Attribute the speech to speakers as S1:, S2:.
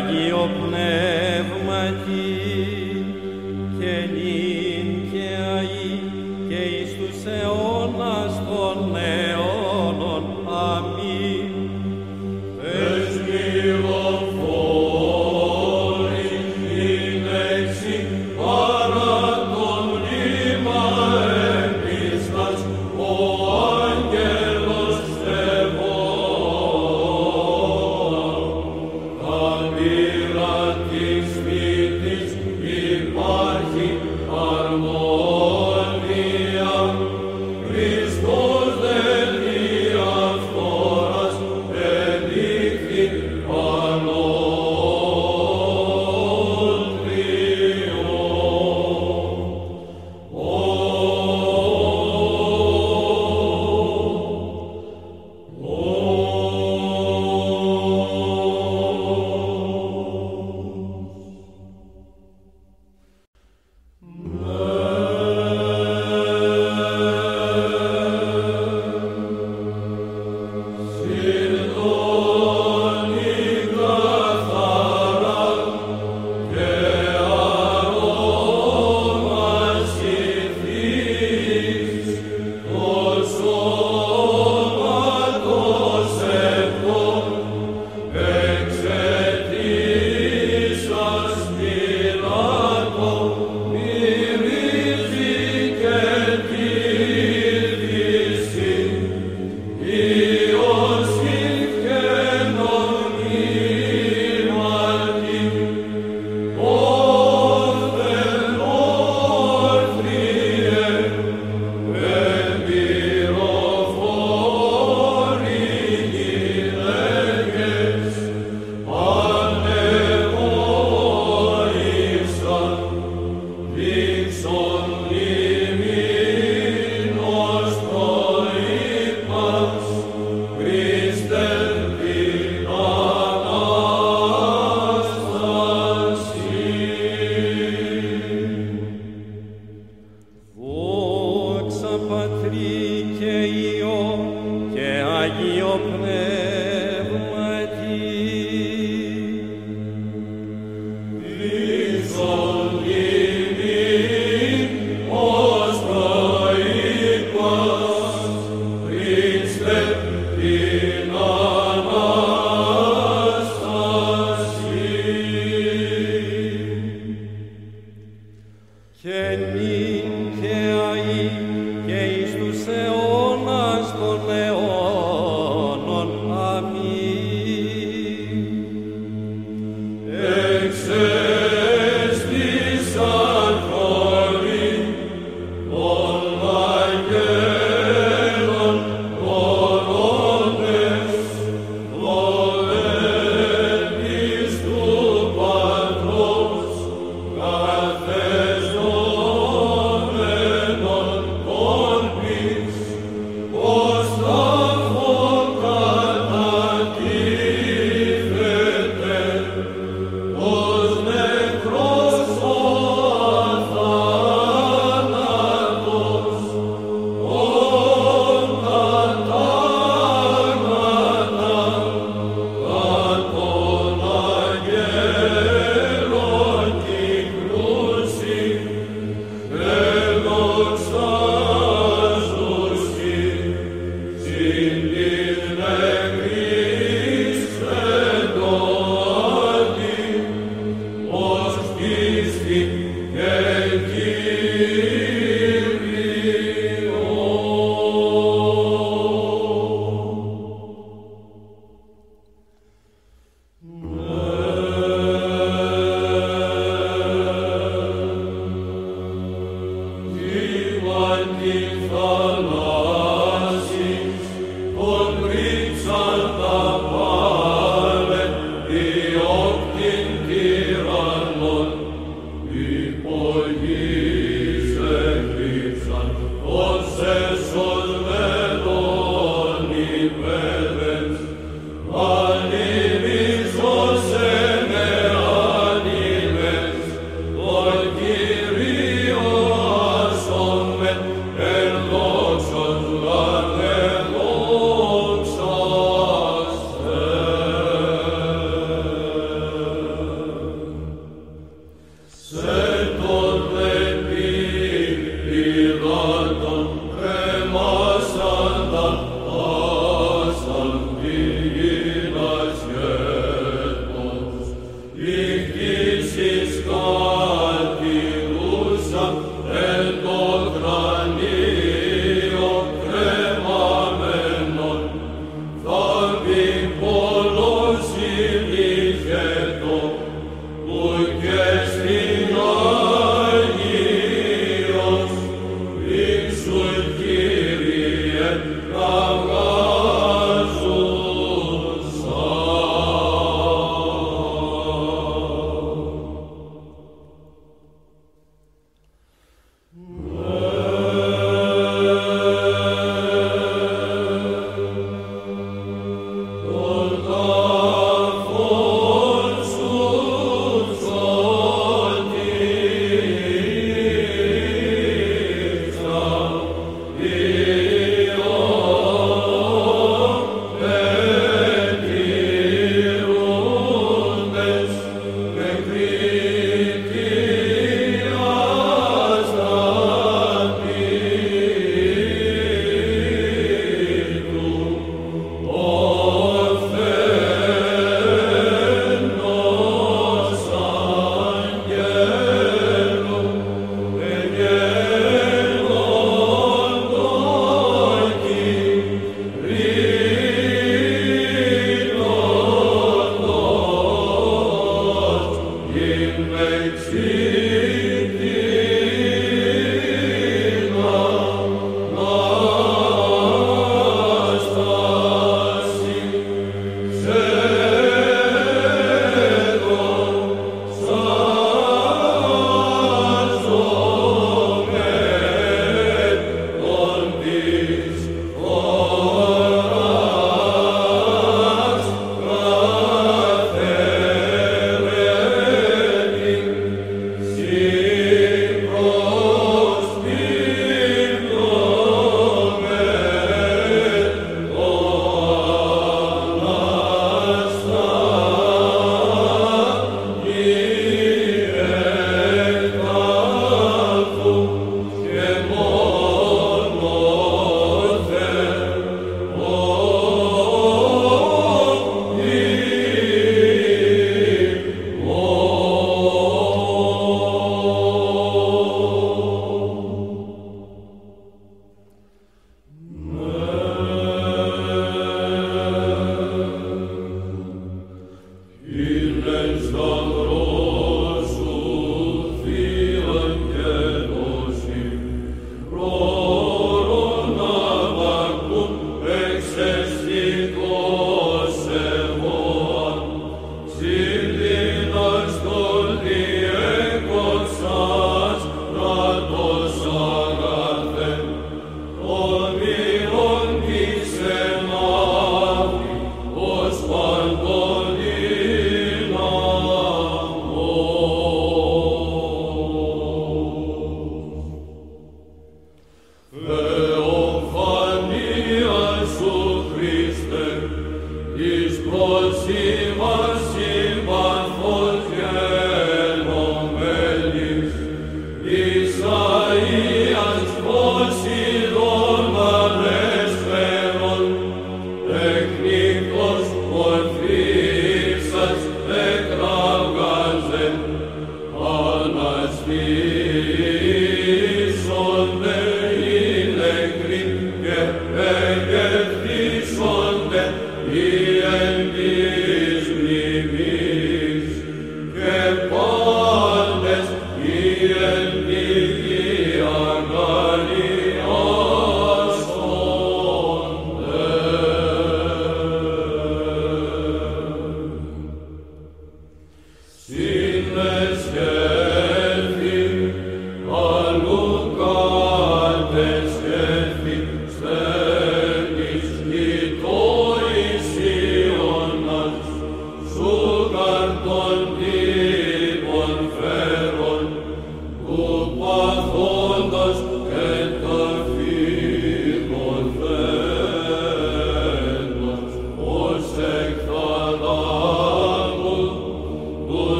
S1: Άγιο Πνεύμα